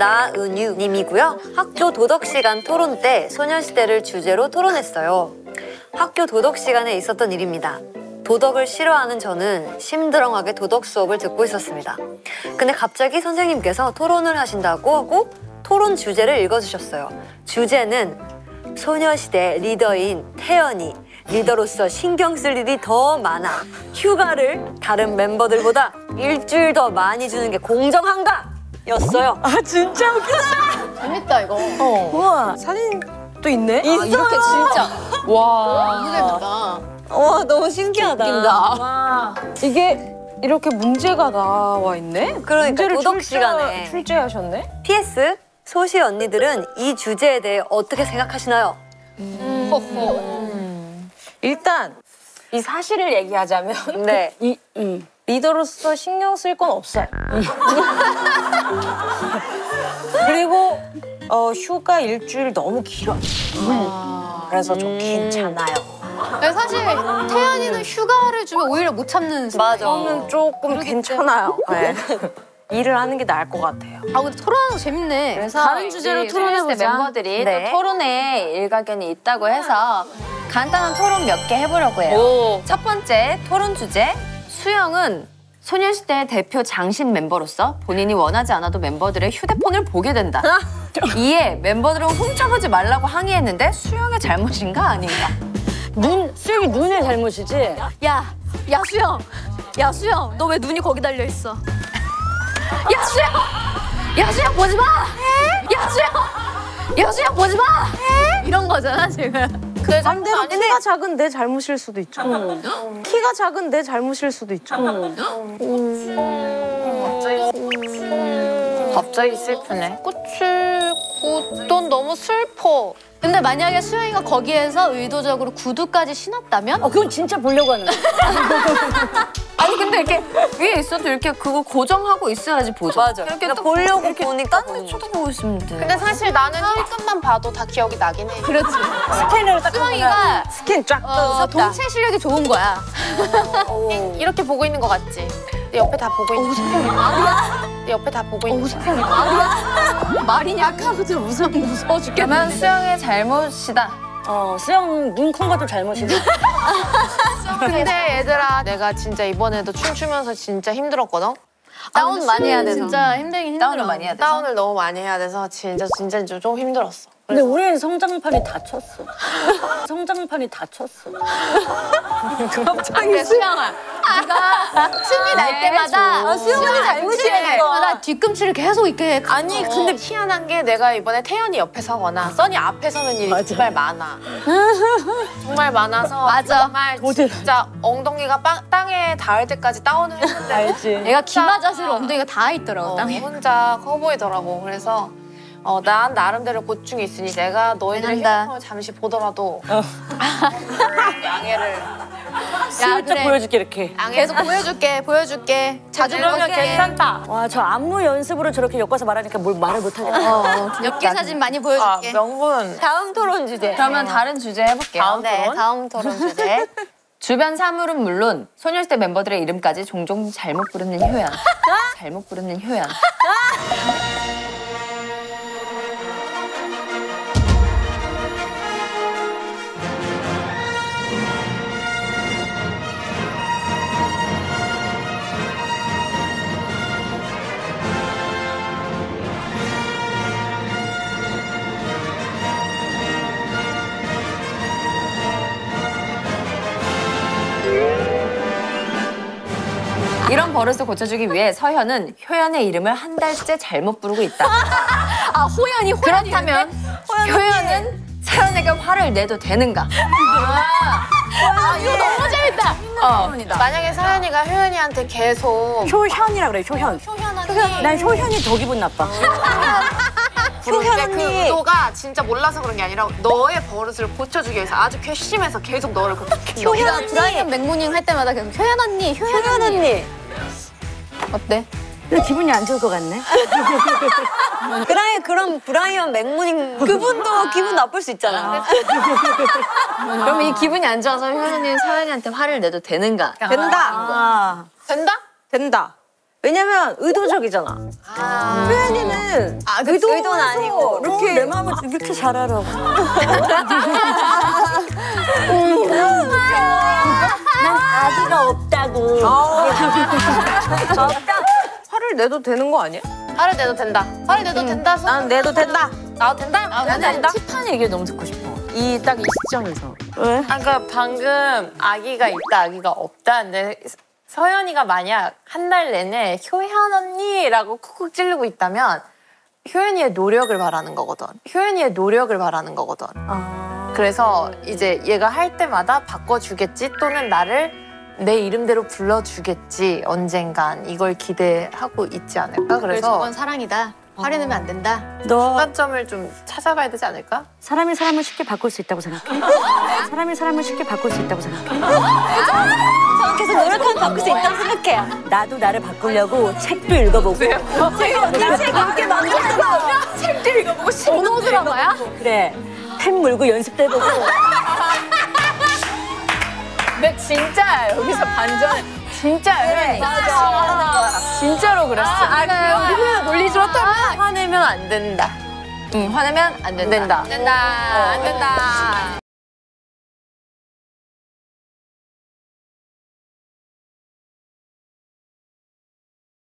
나은유 님이고요. 학교 도덕 시간 토론 때 소녀시대를 주제로 토론했어요. 학교 도덕 시간에 있었던 일입니다. 도덕을 싫어하는 저는 심드렁하게 도덕 수업을 듣고 있었습니다. 근데 갑자기 선생님께서 토론을 하신다고 하고 토론 주제를 읽어주셨어요. 주제는 소녀시대 리더인 태연이 리더로서 신경 쓸 일이 더 많아 휴가를 다른 멤버들보다 일주일 더 많이 주는 게 공정한가? 였어요. 아 진짜 웃기다. 재밌다 이거. 우와 사진도 있네. 아, 이렇게 진짜 와. 너무 재밌다. 와 너무 신기하다. 와. 이게 이렇게 문제가 나와 있네. 그러니까 문제를 도덕 출제- 시간에. 출제하셨네. PS 소시 언니들은 이 주제에 대해 어떻게 생각하시나요? 일단 이 사실을 얘기하자면 네. 이 리더로서 신경 쓸 건 없어요. 그리고 어, 휴가 일주일 너무 길어. 그래서 좀 괜찮아요. 근데 사실 태연이는 휴가를 주면 오히려 못 참는 스타일. 맞아. 저는 조금 괜찮아요. 네. 일을 하는 게 나을 것 같아요. 아 근데 토론하는 거 재밌네. 그래서 다른 주제로 토론해보자. 멤버들이 네. 또 토론에 일가견이 있다고 해서 간단한 토론 몇 개 해보려고 해요. 첫 번째 토론 주제 수영은 소녀시대 대표 장신 멤버로서 본인이 원하지 않아도 멤버들의 휴대폰을 보게 된다. 이에 멤버들은 훔쳐보지 말라고 항의했는데 수영의 잘못인가 아닌가? 눈 수영이 눈의 잘못이지. 야, 야 수영, 야 수영, 너 왜 눈이 거기 달려 있어? 야 수영, 야 수영 보지 마. 야 수영, 야 수영 보지 마. 이런 거잖아 지금. 그 반대로 키가 작은 내 잘못일 수도 있죠. 키가 작은 내 잘못일 수도 있죠. 갑자기 슬프네. 그치, 그건 너무 슬퍼. 근데 만약에 수영이가 거기에서 의도적으로 구두까지 신었다면? 어 그건 진짜 보려고 하는 거야. 아니 근데 이렇게 위에 있어도 이렇게 그거 고정하고 있어야지 보죠. 맞아. 이렇게 그러니까 또 보려고 이렇게 보니까 딴데 쳐다보고 있으면 돼. 근데 사실 나는 힐끔만 봐도 다 기억이 나긴 해. 그렇지. 스캔을 딱 수영이가 스캔 쫙 어, 동체 시력이 좋은 거야. 이렇게 보고 있는 거 같지? 내 옆에 다 보고 있는 거. 내 옆에 다 보고 있는 거. 말이냐? 아까부터 무서워 무서워 죽겠네. 그러면 수영의 잘못이다. 어 수영 눈 큰 것도 잘못이고. 근데 얘들아, 내가 진짜 이번에도 춤추면서 진짜 힘들었거든? 다운 많이 해야 돼서. 진짜 힘들긴 힘들어. 다운을 많이 해야 돼. 다운을 너무 많이 해야 돼서 진짜 진짜 좀- 좀 힘들었어. 근데 우리는 성장판이 다쳤어. 성장판이 다쳤어. 근데 수영아, 네가 신이 날 때마다 수영이 잘못이야. 때마다 뒤꿈치를 계속 이렇게 해. 아니 근데 희한한 게 내가 이번에 태연이 옆에 서거나 써니 앞에 서는 일이 정말 많아. 정말 많아서 맞아. 정말 진짜 엉덩이가 빵- 땅에 닿을 때까지 다운을 했는데 알지. 얘가 기마 자세로 엉덩이가 닿아 있더라고 어, 땅에. 혼자 커 보이더라고. 그래서 어, 난 나름대로 고충이 있으니 내가 너희들의 한다. 휴대폰을 잠시 보더라도 양해를 야 슬쩍 보여줄게 이렇게. 계속 보여줄게, 보여줄게. 자주 그러면 보여줄게. 괜찮다. 와 저 안무 연습으로 저렇게 엮어서 말하니까 뭘 말을 못하겠다. 엽기 사진 많이 아, 보여줄게. 명분 다음 토론 주제. 그러면 다른 주제 해볼게요. 다음 네, 토론. 다음 토론 주제. 주변 사물은 물론 소녀시대 멤버들의 이름까지 종종 잘못 부르는 효연. 잘못 부르는 효연. 이런 버릇을 고쳐주기 위해 서현은 효연의 이름을 한 달째 잘못 부르고 있다. 아 호연이 호연이 그렇다면 효연은 서현에게 화를 내도 되는가? 아 이거 너무 재밌다. 어. 만약에 서현이가 효연이한테 계속 효현이라 그래 효현. 효연언니 난 효현이 더 기분 나빠. 부르는데 그 의도가 진짜 몰라서 그런 게 아니라 너의 버릇을 고쳐주기 위해서 아주 괘씸해서 계속 너를 그렇게 효연 브라이언 맥모닝 할 때마다 계속 효연 언니, 효연 언니. 어때? 근데 기분이 안 좋을 것 같네. 그래 그럼 브라이언 맥모닝 그분도 기분 나쁠 수 있잖아. 그럼 이 기분이 안 좋아서 효연 언니는 서현이한테 화를 내도 되는가? 된다. 아 된다? 된다. 왜냐면 의도적이잖아. 표현이는 아, 그 의도는 아니고 이렇게 내 마음을 이렇게 잘 알아. 난 아기가 없 다고. 화를 내도 되는 거 아니야? 화를 내도 된다. 화를 내도 된다. 손난 내도 된다. 나도 된다. 나도 된다. tip한 얘기를 너무 듣고 싶어. 이 딱 이 시점에서. 아, 그러니까 방금 아기가 있다, 아기가 없다. 근데 서연이가 만약 한 달 내내 효연 언니라고 쿡쿡 찌르고 있다면 효연이의 노력을 바라는 거거든. 효연이의 노력을 바라는 거거든. 그래서 이제 얘가 할 때마다 바꿔주겠지 또는 나를 내 이름대로 불러주겠지 언젠간 이걸 기대하고 있지 않을까? 그래서 그건 사랑이다. 화를 내면 안 된다. 너 중간점을 좀 찾아가야 되지 않을까? 사람이 사람을 쉽게 바꿀 수 있다고 생각해? 사람이 사람을 쉽게 바꿀 수 있다고 생각해? 계속 노력하면 바꿀 수 있다고 생각해요. 나도 나를 바꾸려고 책도 읽어보고 책 이렇게 만들었어. 책도 읽어보고 번호 드라마야? 그래 펜 물고 연습도 해보고 근데 진짜 여기서 반전 진짜 효연이. 진짜로 그랬어. 아, 그럼 논리 좋다면 화내면 안 된다. 응, 화내면 안안 된다. 된다. 안 된다. 안 된다.